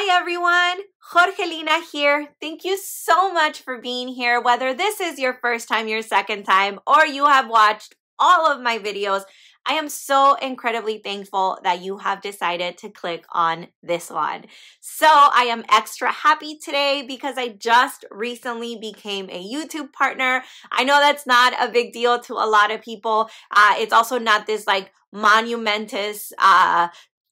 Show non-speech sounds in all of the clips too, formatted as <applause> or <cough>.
Hi everyone, Jorgelina here. Thank you so much for being here. Whether this is your first time, your second time, or you have watched all of my videos, I am so incredibly thankful that you have decided to click on this one. So I am extra happy today because I just recently became a YouTube partner. I know that's not a big deal to a lot of people. Uh, it's also not this like monumentous uh,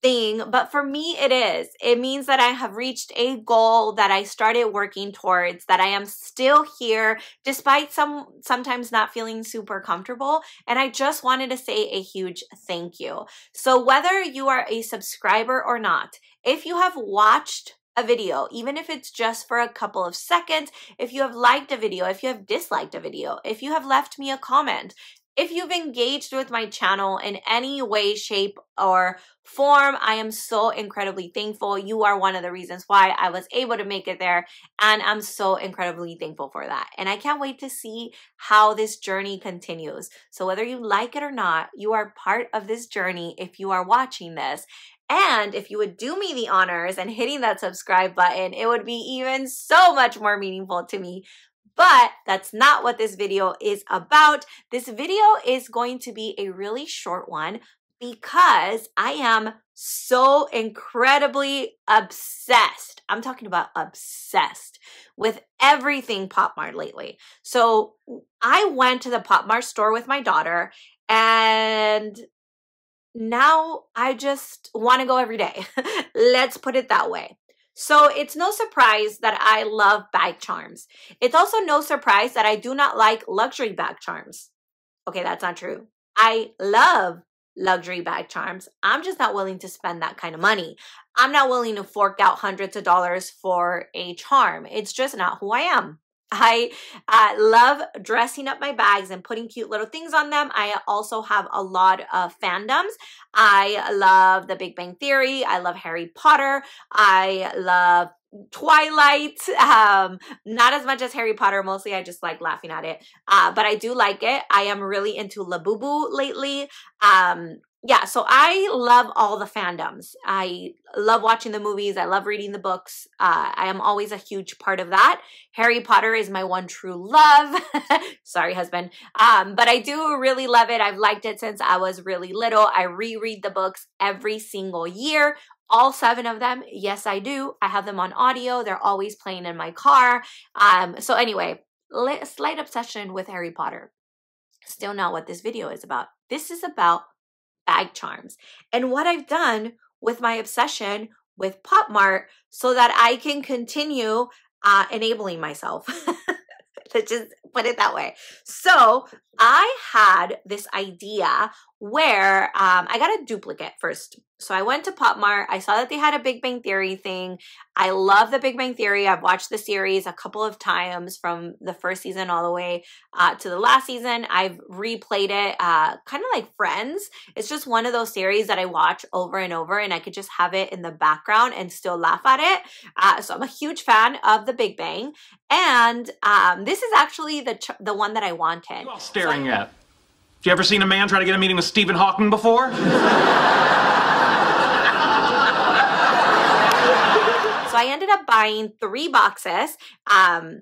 thing, but for me, it is. It means that I have reached a goal that I started working towards, that I am still here despite some sometimes not feeling super comfortable. And I just wanted to say a huge thank you. So, whether you are a subscriber or not, if you have watched a video, even if it's just for a couple of seconds, if you have liked a video, if you have disliked a video, if you have left me a comment, if you've engaged with my channel in any way, shape, or form, I am so incredibly thankful. You are one of the reasons why I was able to make it there, and I'm so incredibly thankful for that. And I can't wait to see how this journey continues. So, whether you like it or not, you are part of this journey if you are watching this. And if you would do me the honors and hitting that subscribe button, it would be even so much more meaningful to me but that's not what this video is about. This video is going to be a really short one because I am so incredibly obsessed. I'm talking about obsessed with everything Pop Mart lately. So I went to the Pop Mart store with my daughter and now I just want to go every day. <laughs> Let's put it that way. So it's no surprise that I love bag charms. It's also no surprise that I do not like luxury bag charms. Okay, that's not true. I love luxury bag charms. I'm just not willing to spend that kind of money. I'm not willing to fork out hundreds of dollars for a charm. It's just not who I am. I uh, love dressing up my bags and putting cute little things on them. I also have a lot of fandoms. I love The Big Bang Theory. I love Harry Potter. I love Twilight. <laughs> Um, not as much as Harry Potter. Mostly, I just like laughing at it. Uh, but I do like it. I am really into Labubu lately. Um, yeah, so I love all the fandoms. I love watching the movies. I love reading the books. Uh, I am always a huge part of that. Harry Potter is my one true love. <laughs> Sorry, husband. Um, but I do really love it. I've liked it since I was really little. I reread the books every single year. All seven of them. Yes, I do. I have them on audio. They're always playing in my car. Um, so anyway, slight obsession with Harry Potter. Still not what this video is about. This is about bag charms and what I've done with my obsession with Pop Mart so that I can continue uh, enabling myself. <laughs> Let's just put it that way. So I had this idea where um, I got a duplicate first. So I went to Pop Mart. I saw that they had a Big Bang Theory thing. I love the Big Bang Theory. I've watched the series a couple of times from the first season all the way uh, to the last season. I've replayed it uh, kind of like Friends. It's just one of those series that I watch over and over and I could just have it in the background and still laugh at it. Uh, so I'm a huge fan of the Big Bang. And um, this is actually the, the one that I wanted. staring so at? Have you ever seen a man try to get a meeting with Stephen Hawking before? <laughs> so I ended up buying three boxes. Um,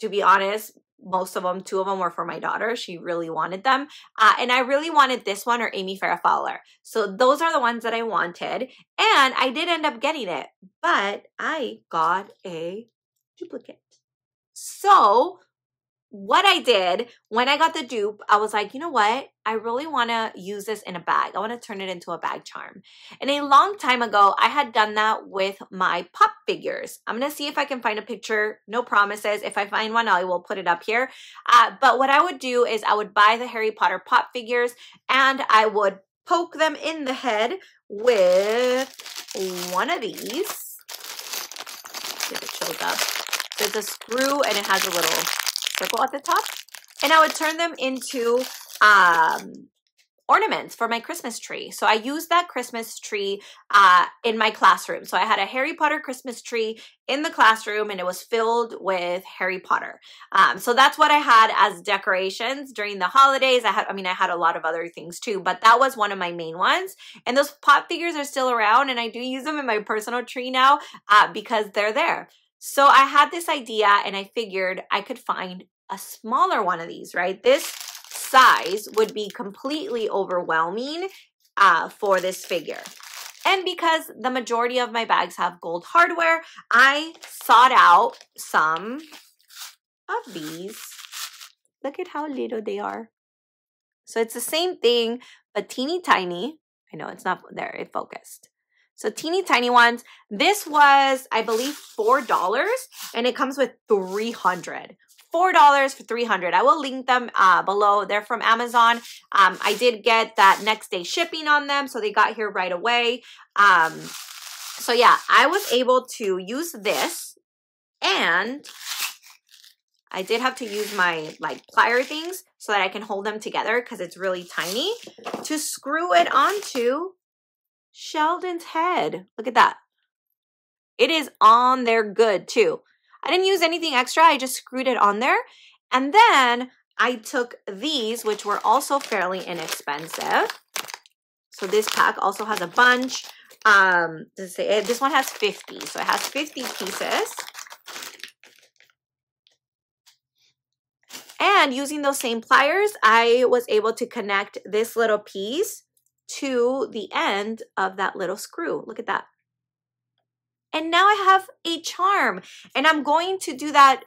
to be honest, most of them, two of them were for my daughter. She really wanted them. Uh, and I really wanted this one or Amy Farrah Fowler. So those are the ones that I wanted. And I did end up getting it, but I got a duplicate. So what I did when I got the dupe, I was like, you know what? I really want to use this in a bag. I want to turn it into a bag charm. And a long time ago, I had done that with my pop figures. I'm going to see if I can find a picture. No promises. If I find one, I will put it up here. Uh, but what I would do is I would buy the Harry Potter pop figures and I would poke them in the head with one of these. Get it chilled up. There's a screw and it has a little circle at the top. And I would turn them into um, ornaments for my Christmas tree. So I used that Christmas tree uh, in my classroom. So I had a Harry Potter Christmas tree in the classroom and it was filled with Harry Potter. Um, so that's what I had as decorations during the holidays. I had, I mean, I had a lot of other things too, but that was one of my main ones. And those pop figures are still around and I do use them in my personal tree now uh, because they're there. So I had this idea and I figured I could find a smaller one of these, right? This size would be completely overwhelming uh, for this figure. And because the majority of my bags have gold hardware, I sought out some of these. Look at how little they are. So it's the same thing, but teeny tiny. I know it's not there, it focused. So teeny tiny ones. This was, I believe, $4 and it comes with 300. $4 for 300 I will link them uh, below. They're from Amazon. Um, I did get that next day shipping on them, so they got here right away. Um, so yeah, I was able to use this and I did have to use my like plier things so that I can hold them together because it's really tiny to screw it onto Sheldon's head. Look at that. It is on there good too. I didn't use anything extra. I just screwed it on there. And then I took these, which were also fairly inexpensive. So this pack also has a bunch. Um, say, this one has 50. So it has 50 pieces. And using those same pliers, I was able to connect this little piece to the end of that little screw. Look at that. And now I have a charm. And I'm going to do that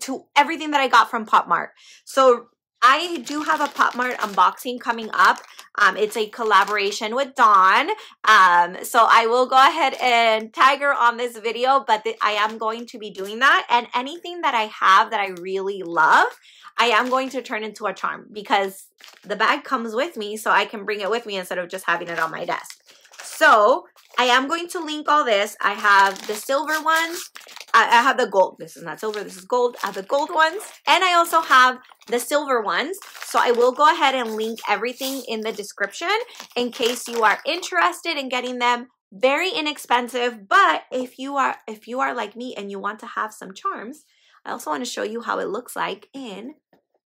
to everything that I got from Pop Mart. So I do have a Pop Mart unboxing coming up. Um, it's a collaboration with Dawn. Um, so I will go ahead and tag her on this video, but I am going to be doing that. And anything that I have that I really love, I am going to turn into a charm because the bag comes with me so I can bring it with me instead of just having it on my desk. So I am going to link all this. I have the silver ones. I, I have the gold. This is not silver. This is gold. I have the gold ones. And I also have the silver ones. So I will go ahead and link everything in the description in case you are interested in getting them very inexpensive but if you are if you are like me and you want to have some charms i also want to show you how it looks like in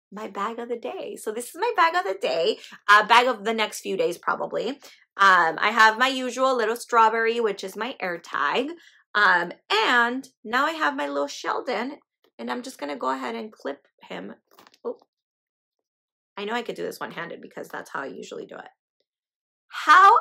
my bag of the day so this is my bag of the day uh bag of the next few days probably um, I have my usual little strawberry, which is my air tag. Um, and now I have my little Sheldon, and I'm just going to go ahead and clip him. Oh, I know I could do this one-handed because that's how I usually do it. How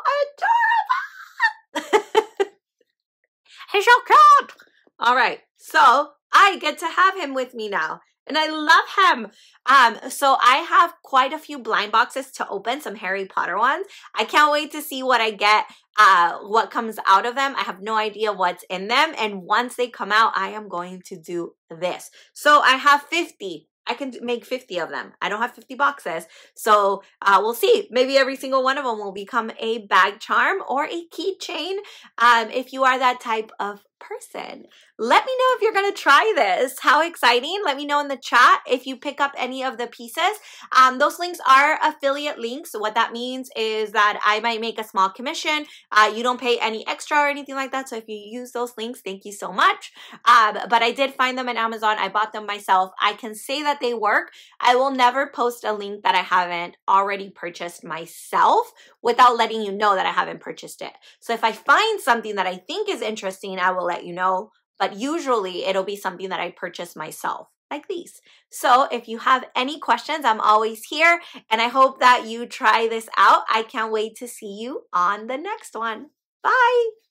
adorable! <laughs> He's so cute! All right, so I get to have him with me now and I love him. Um, so I have quite a few blind boxes to open, some Harry Potter ones. I can't wait to see what I get, uh, what comes out of them. I have no idea what's in them. And once they come out, I am going to do this. So I have 50 I can make 50 of them. I don't have 50 boxes. So uh, we'll see. Maybe every single one of them will become a bag charm or a keychain um, if you are that type of person. Let me know if you're going to try this. How exciting. Let me know in the chat if you pick up any of the pieces. Um, those links are affiliate links. What that means is that I might make a small commission. Uh, you don't pay any extra or anything like that. So if you use those links, thank you so much. Um, but I did find them on Amazon. I bought them myself. I can say that they work. I will never post a link that I haven't already purchased myself without letting you know that I haven't purchased it. So if I find something that I think is interesting, I will let you know. But usually it'll be something that I purchase myself like these. So if you have any questions, I'm always here and I hope that you try this out. I can't wait to see you on the next one. Bye.